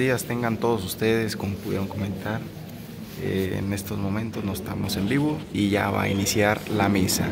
días tengan todos ustedes, como pudieron comentar. Eh, en estos momentos no estamos en vivo y ya va a iniciar la misa.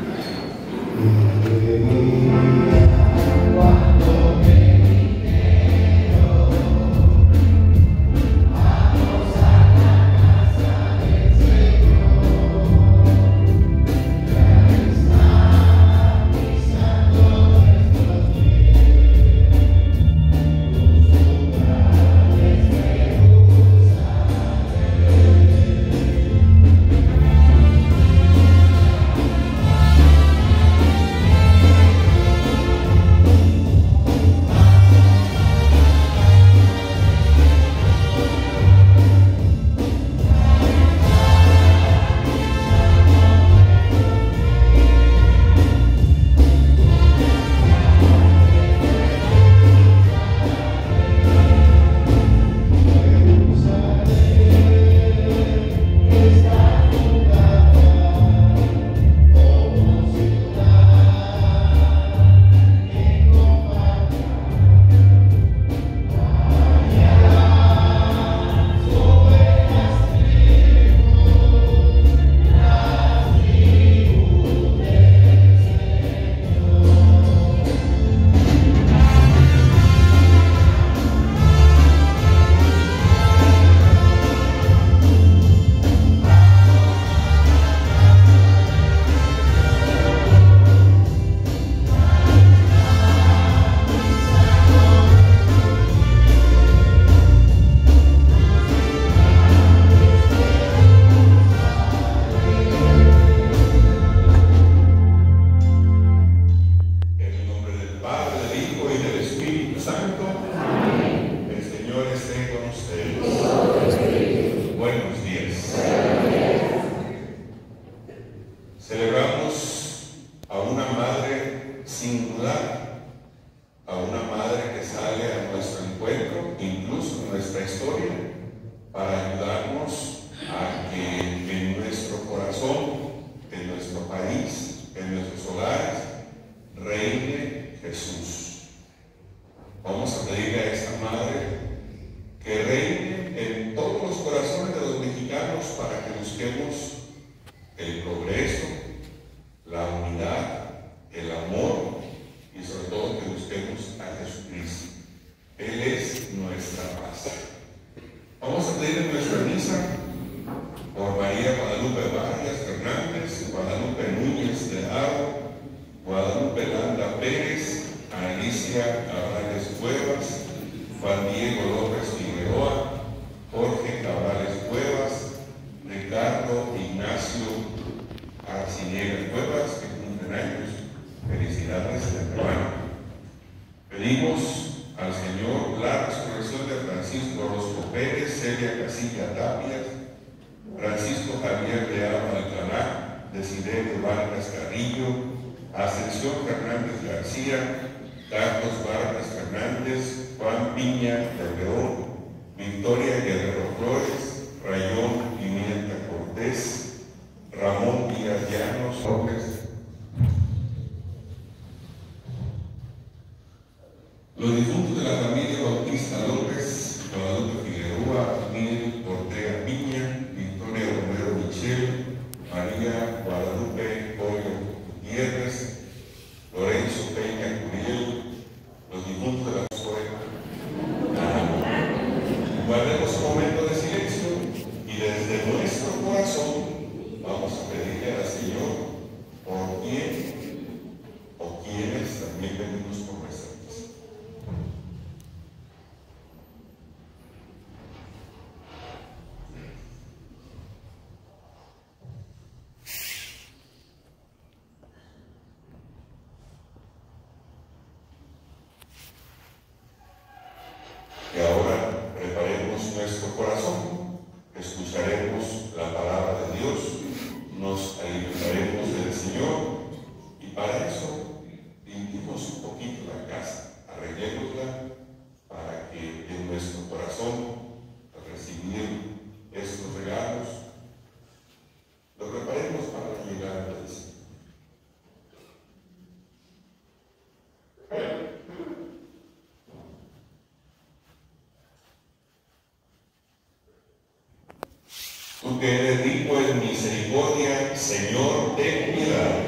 victoria que que eres pues, rico en misericordia, Señor, ten piedad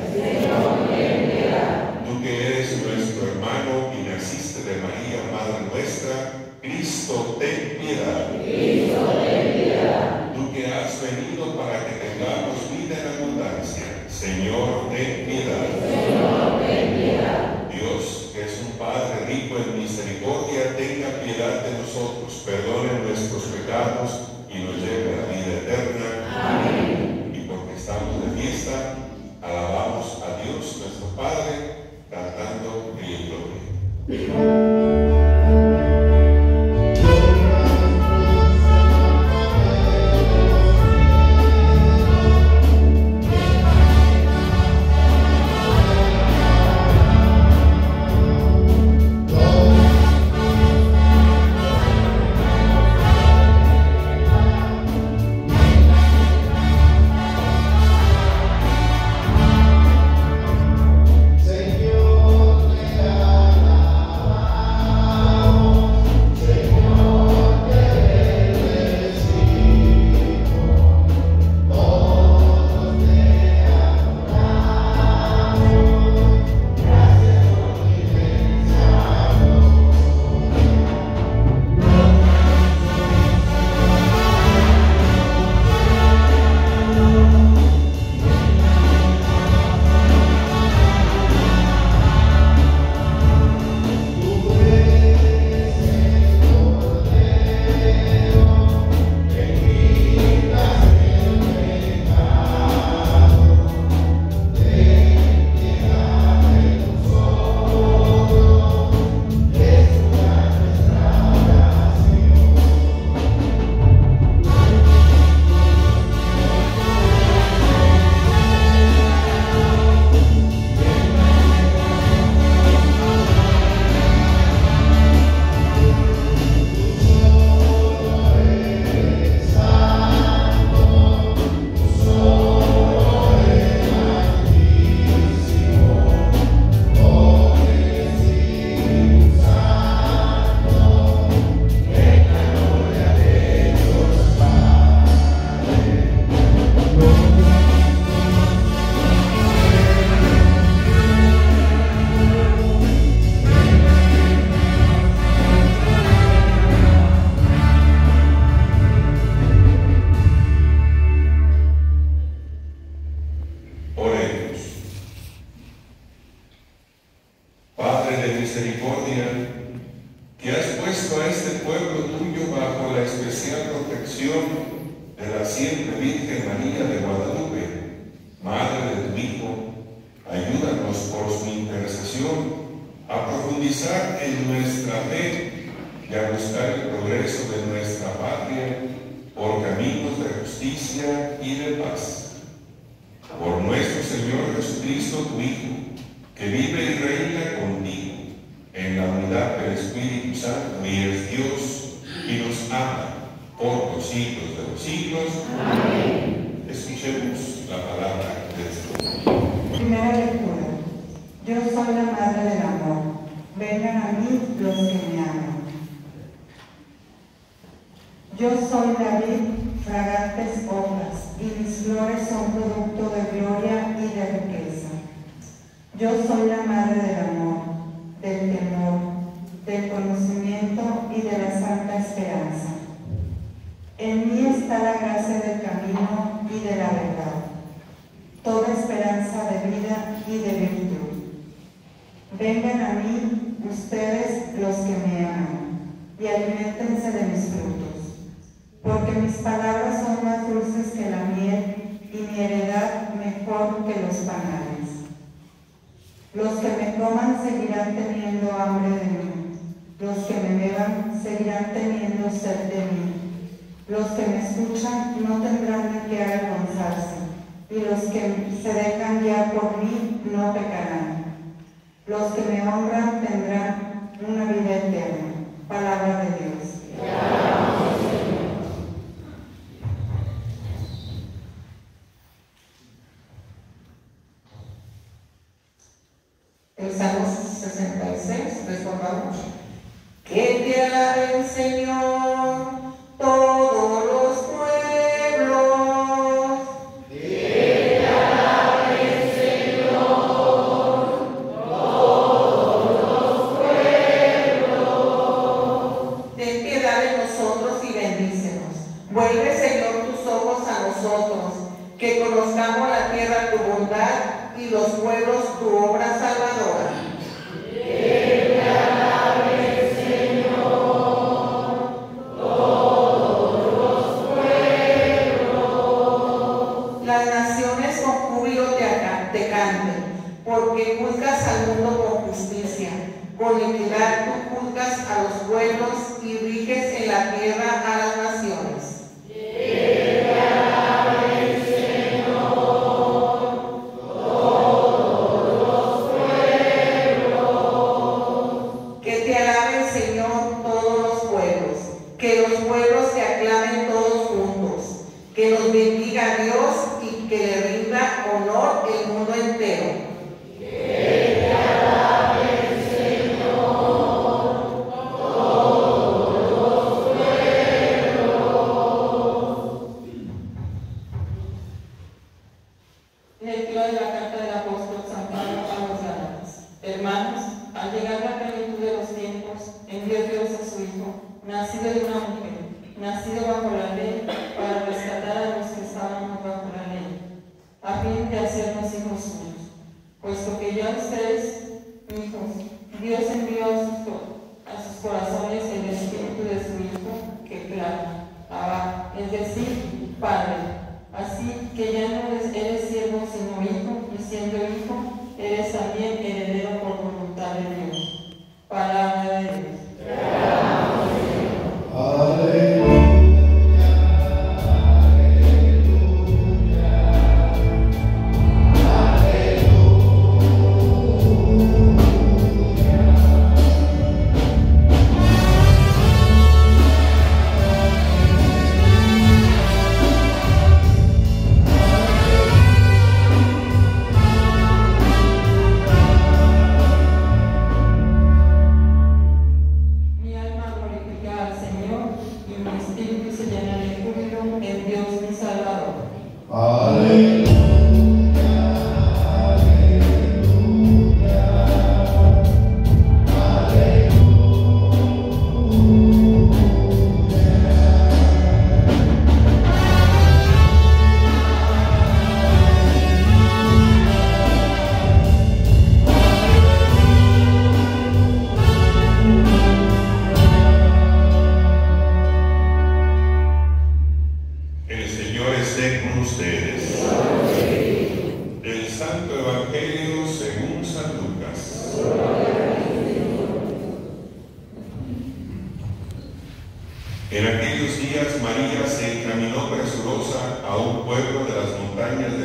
Vengan a mí ustedes los que me aman y alimentense de mis frutos, porque mis palabras son más dulces que la miel y mi heredad mejor que los panales. Los que me coman seguirán teniendo hambre de mí, los que me beban seguirán teniendo sed de mí, los que me escuchan no tendrán de qué avergonzarse, y los que se dejan guiar por mí no pecarán los que me honran tendrán una vida eterna. Palabra de Dios. El Salmo 66, respondamos. Que te alaben, Señor. los pueblos tu obra salvadora. exercício. A un pueblo de las montañas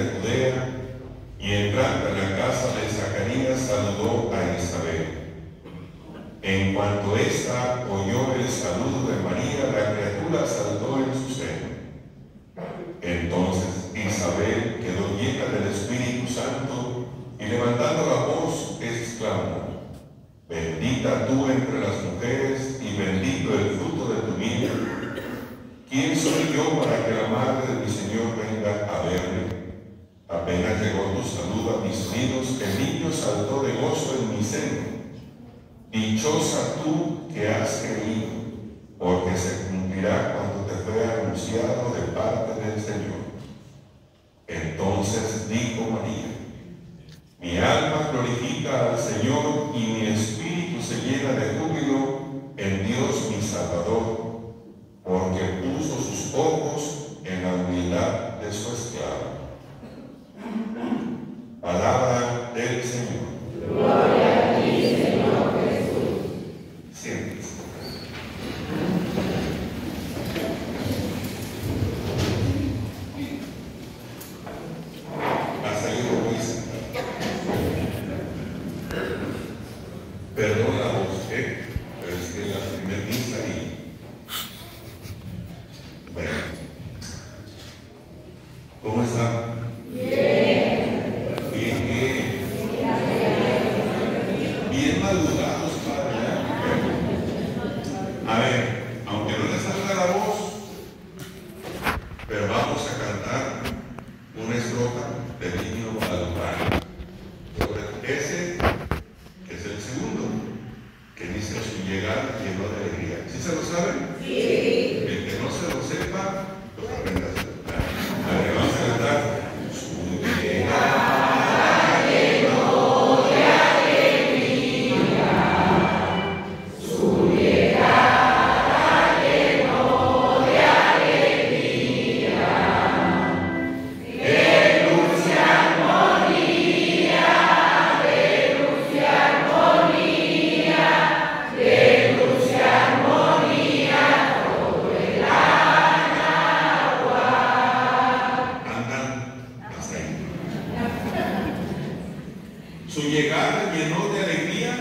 llenó de alegría,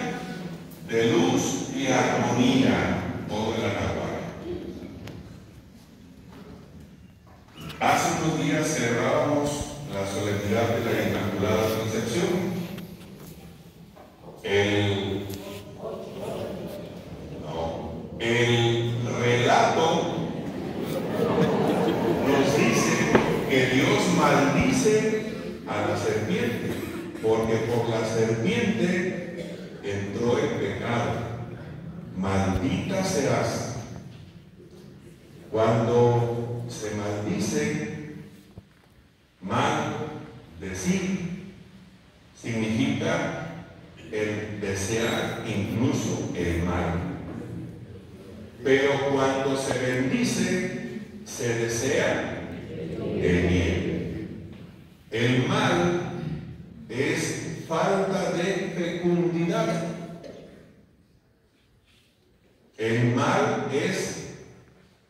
de luz y armonía todo el Anahuac. Hace unos días celebrábamos la solemnidad de la Inmaculada Concepción. El, no, el relato nos dice que Dios maldice a la serpiente, porque por la serpiente entró el pecado. Maldita serás. Cuando se maldice, mal decir significa el desear incluso el mal. Pero cuando se bendice, se desea el bien. El mal es falta de fecundidad. El mal es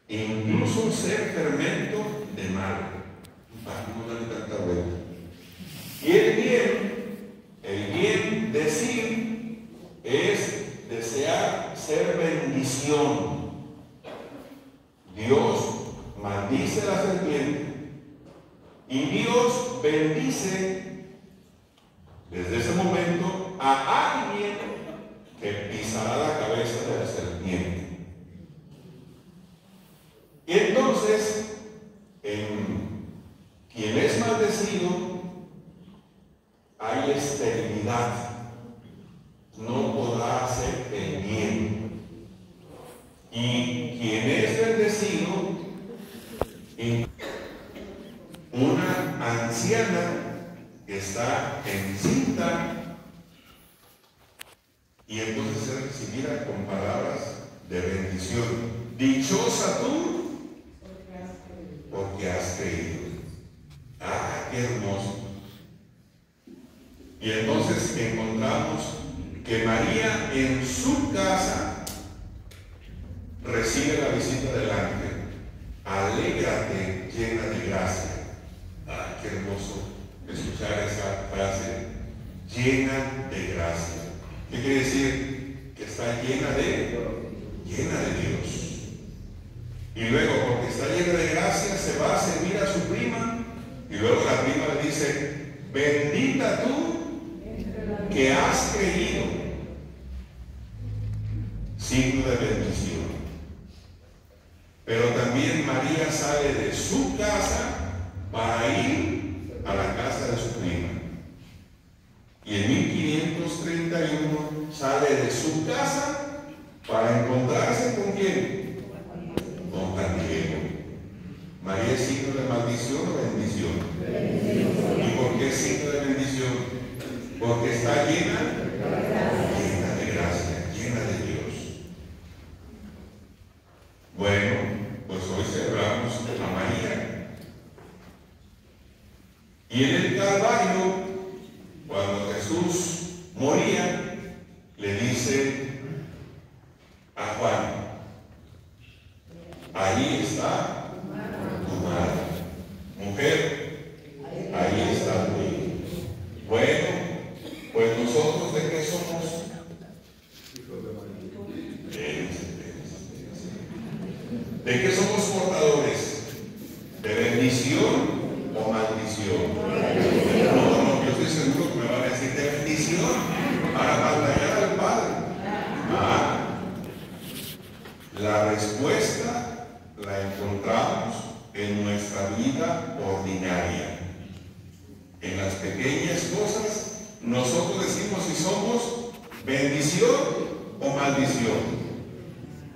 incluso ser fermento de mal. Para no darle tanta vuelta. Y el bien, el bien decir es desear ser bendición. Dios maldice la serpiente y Dios bendice desde ese momento a alguien que pisará la cabeza de la serpiente. Y entonces, en quien es maldecido, hay esterilidad. No podrá hacer el bien. Y quien es bendecido, en- una anciana que está encinta y entonces es recibida con palabras de bendición. Dichosa tú porque has creído. Ah, qué hermoso. Y entonces encontramos que María en su casa recibe la visita del ángel. Alégrate llena de gracia. Ah, qué hermoso escuchar esa frase. Llena de gracia. ¿Qué quiere decir? Que está llena de, llena de Dios. Y luego, porque está llena de gracia, se va a servir a su prima. Y luego la prima le dice, bendita tú que has creído. Signo de bendición. Pero también María sale de su casa para ir a la casa de su prima. Y en 1531 sale de su casa para encontrarse con quién? Con Diego. María es signo de maldición o bendición. ¿Y por qué es signo de bendición? Porque está llena, de gracia, llena de Dios. Bueno, pues hoy celebramos a María. Y en el Calvario, cuando Jesús moría, le dice a Juan, ahí está tu madre. Mujer, ahí está tu hijo. Bueno, pues nosotros de qué somos? Espérense, espérense, espérense. ¿De qué somos portadores? ¿De bendición o maldición? No, no, yo estoy seguro que me van a decir de bendición para pantallar al Padre. Ah, la respuesta la encontramos en vida ordinaria. En las pequeñas cosas, nosotros decimos si somos bendición o maldición.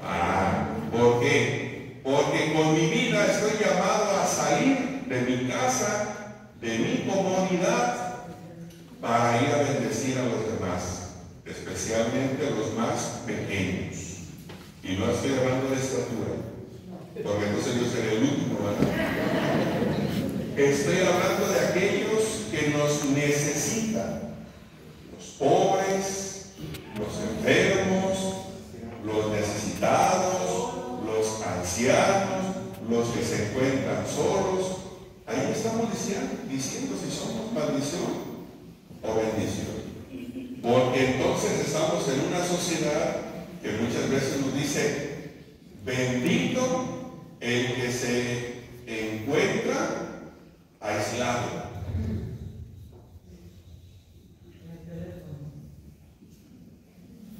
Ah, ¿por qué? Porque con mi vida estoy llamado a salir de mi casa, de mi comunidad, para ir a bendecir a los demás, especialmente a los más pequeños. Y no estoy hablando de estatura, porque entonces yo seré el último, ¿verdad? Estoy hablando de aquellos que nos necesitan, los pobres, los enfermos, los necesitados, los ancianos, los que se encuentran solos. Ahí estamos diciendo, diciendo si somos maldición o bendición. Porque entonces estamos en una sociedad que muchas veces nos dice, bendito el que se encuentra aislado.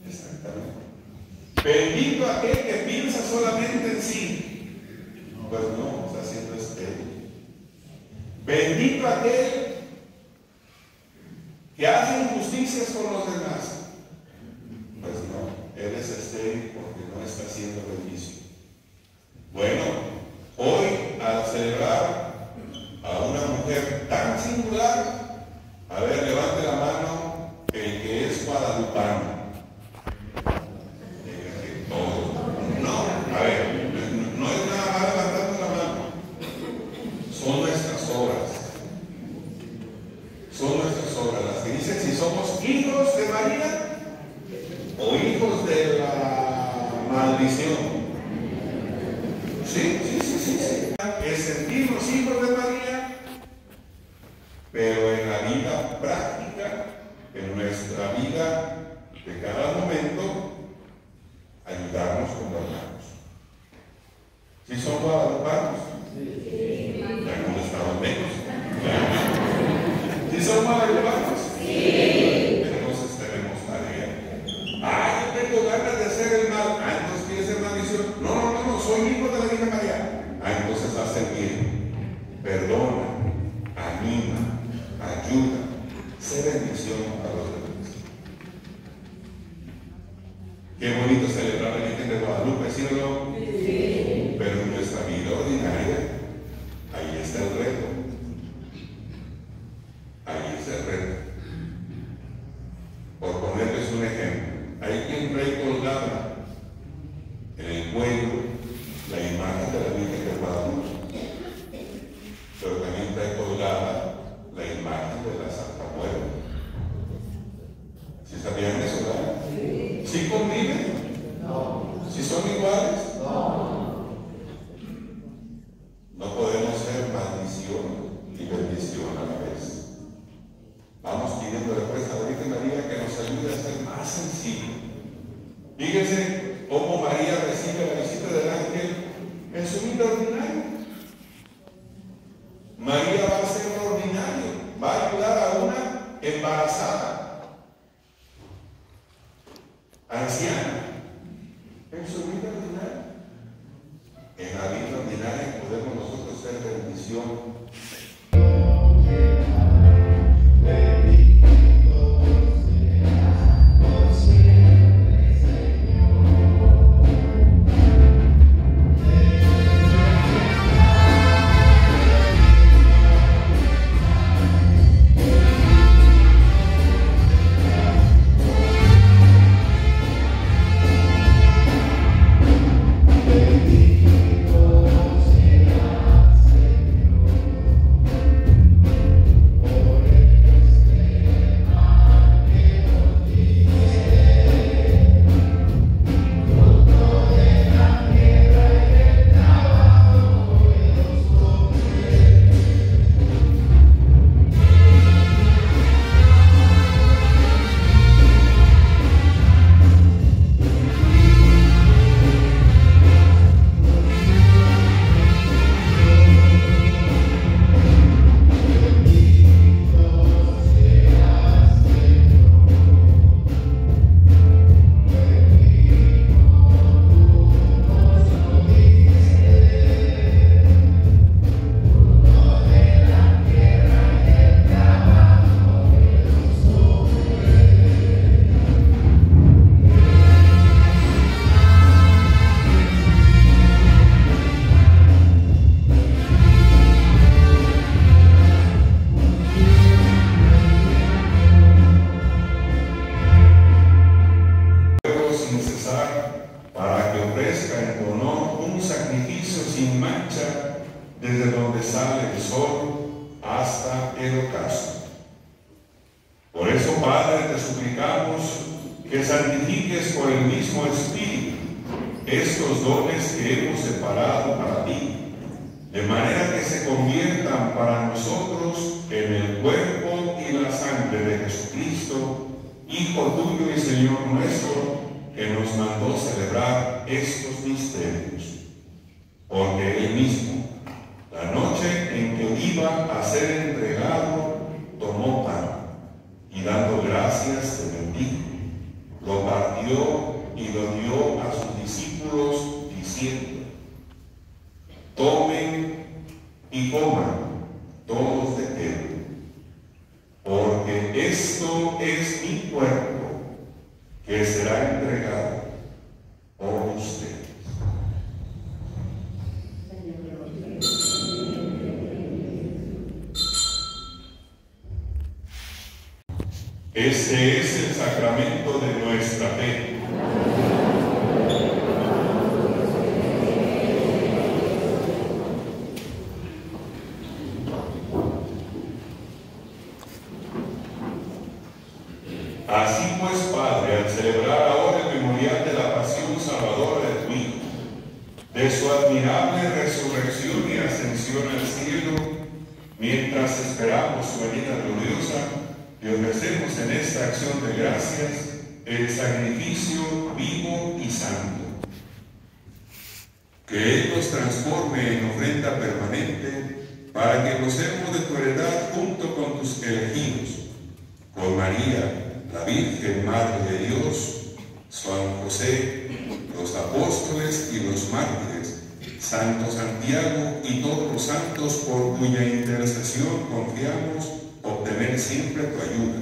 Exactamente. Bendito aquel que piensa solamente en sí. Pues no, está haciendo este. Bendito aquel que hace injusticias con los demás. Pues no, él es estéril porque no está haciendo bendición. Bueno, sin mancha desde donde sale el sol hasta el ocaso. Por eso, Padre, te suplicamos que santifiques por el mismo Espíritu estos dones que hemos separado para ti, de manera que se conviertan para nosotros en el cuerpo y la sangre de Jesucristo, Hijo tuyo y Señor nuestro, que nos mandó celebrar estos misterios. Porque Él mismo, la noche en que iba a ser entregado, tomó pan y dando gracias te bendijo, lo partió y lo dio a sus discípulos diciendo, tomen y coman todos de él, porque esto es mi cuerpo que será entregado por ustedes. Este es el sacramento de nuestra fe. Así pues, Padre, al celebrar ahora el memorial de la pasión salvadora de tu Hijo, de su admirable resurrección y ascensión al cielo, mientras esperamos su venida gloriosa, le ofrecemos en esta acción de gracias el sacrificio vivo y santo. Que Él nos transforme en ofrenda permanente para que gocemos de tu heredad junto con tus elegidos, con María, la Virgen Madre de Dios, San José, los apóstoles y los mártires, Santo Santiago y todos los santos por cuya intercesión confiamos obtener siempre tu ayuda.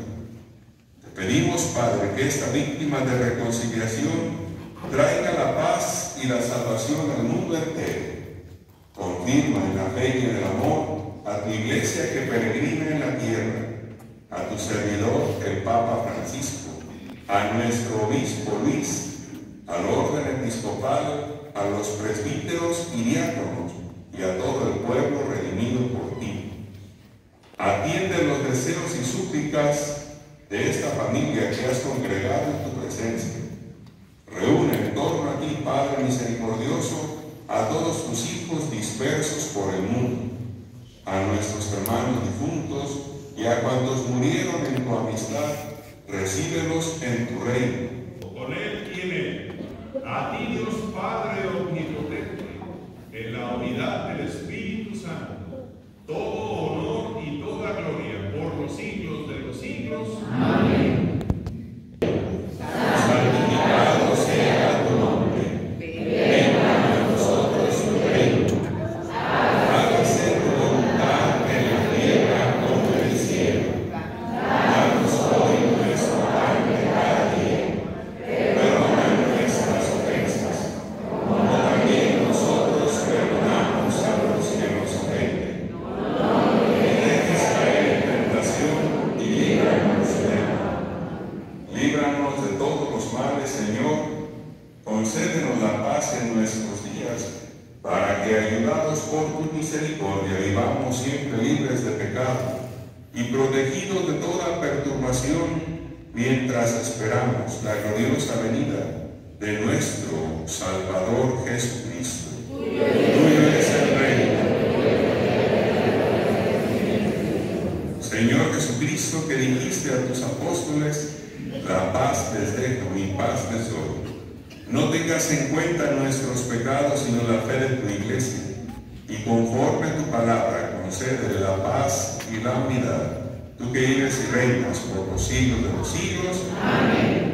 Te pedimos, Padre, que esta víctima de reconciliación traiga la paz y la salvación al mundo entero. Confirma en la fe y en el amor a tu iglesia que peregrina en la tierra, a tu servidor, el Papa Francisco, a nuestro obispo Luis, al orden episcopal, a los presbíteros y diáconos y a todo el pueblo redimido por ti. Atiende los deseos y súplicas de esta familia que has congregado en tu presencia. Reúne en torno a ti, Padre misericordioso, a todos tus hijos dispersos por el mundo, a nuestros hermanos difuntos y a cuantos murieron en tu amistad, recíbelos en tu reino. Con él él, a ti Dios Padre omnipotente, en la unidad del Espíritu Santo, todo honor y toda gloria por los siglos de los siglos. Santificado sea tu nombre. Venga a nosotros tu reino. Hágase tu voluntad en la tierra como en el cielo. Danos hoy nuestro pan de cada día. Perdona nuestras ofensas, como también nosotros perdonamos a los que nos ofenden. No dejes caer en tentación y líbranos del mal. Líbranos de todos los males, Señor. Concédenos la paz en nuestros días, para que, ayudados por tu misericordia, vivamos siempre libres de pecado y protegidos de toda perturbación, mientras esperamos la gloriosa venida de nuestro Salvador Jesucristo. Tuyo es el reino. Señor Jesucristo, que dijiste a tus la paz les dejo, mi paz les doy. No tengas en cuenta nuestros pecados, sino la fe de tu iglesia. Y conforme a tu palabra, concede la paz y la unidad. Tú que vives y reinas por los siglos de los siglos. Cuando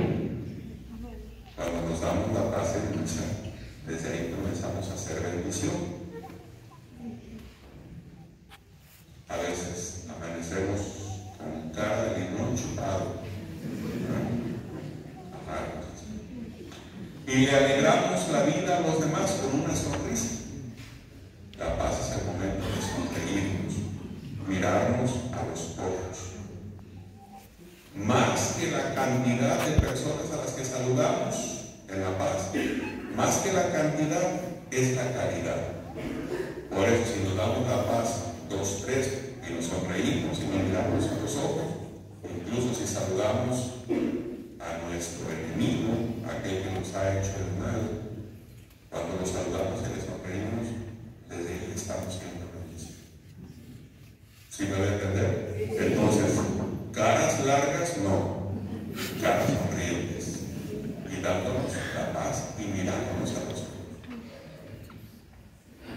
nos ha hecho el mal. Cuando los saludamos y les sonreímos, les dije estamos siendo bendición. ¿Sí me voy a entender? Entonces, caras largas, no. Caras sonrientes. Y dándonos la paz y mirándonos a los ojos.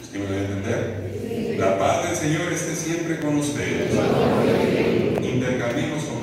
¿Sí me voy a entender? La paz del Señor esté siempre con ustedes. Intercambiemos con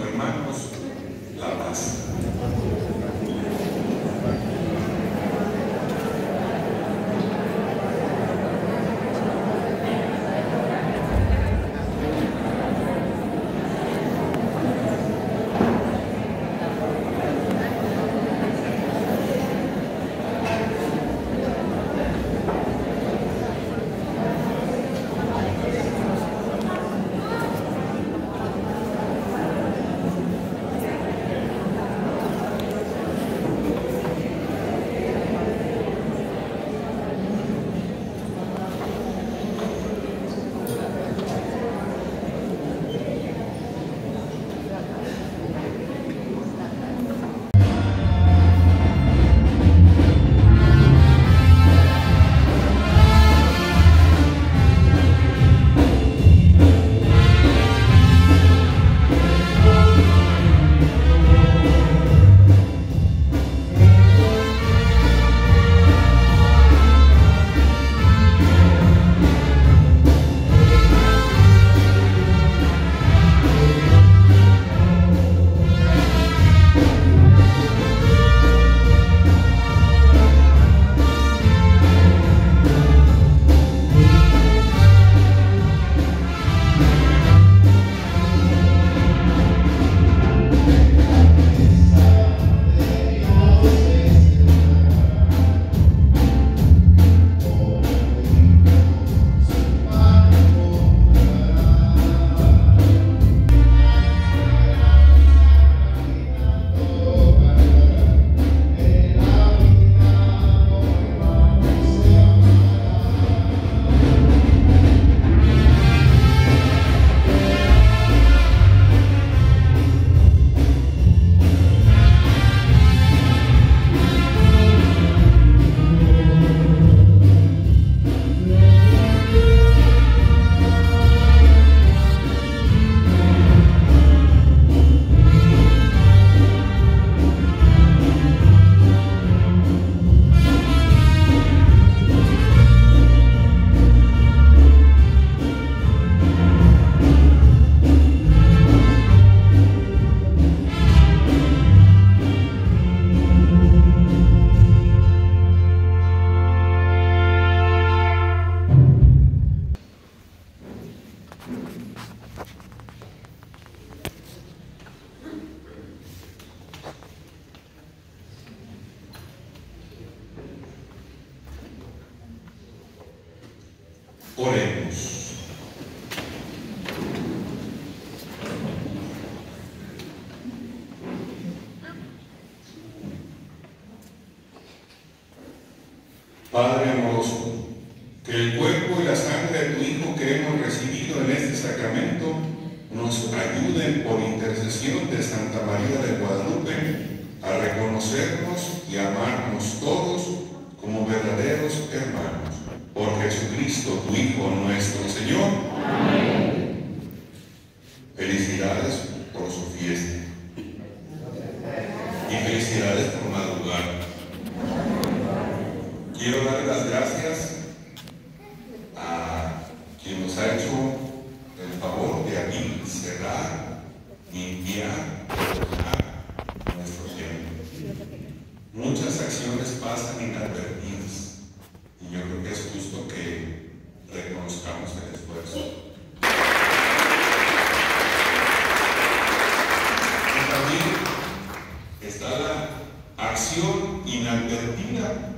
inadvertida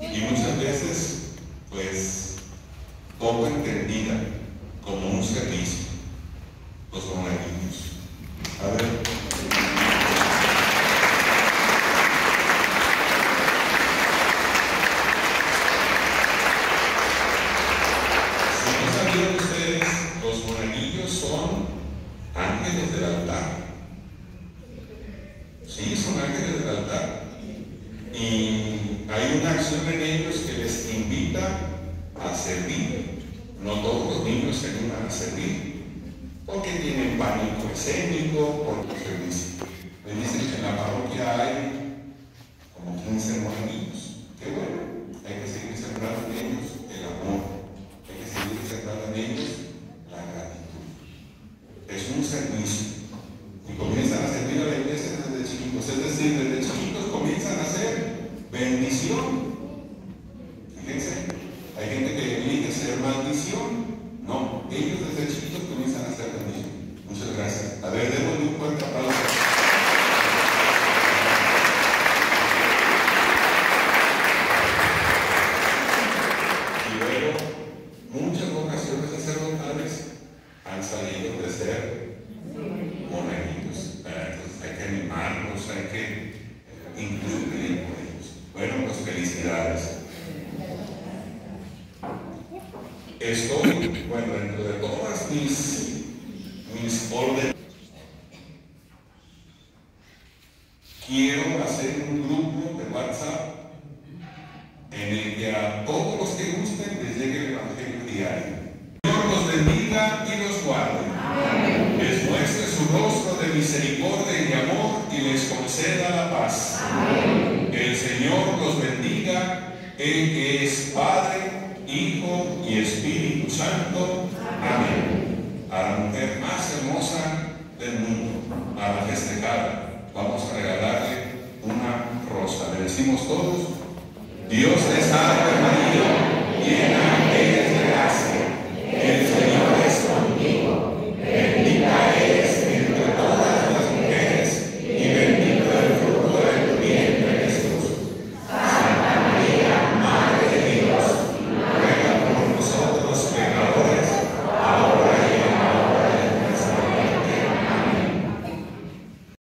y muchas veces pues poco entendida como un servicio. do deserto,